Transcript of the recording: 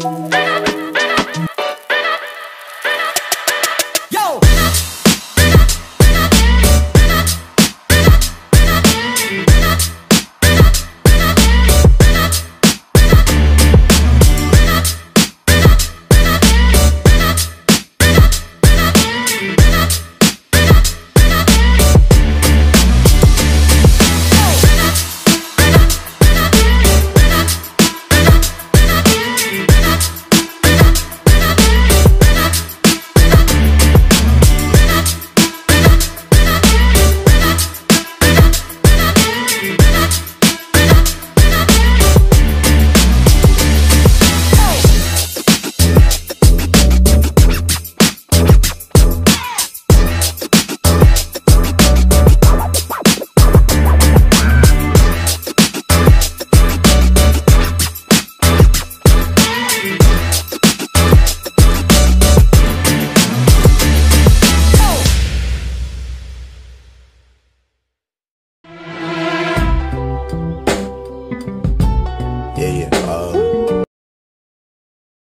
Bye.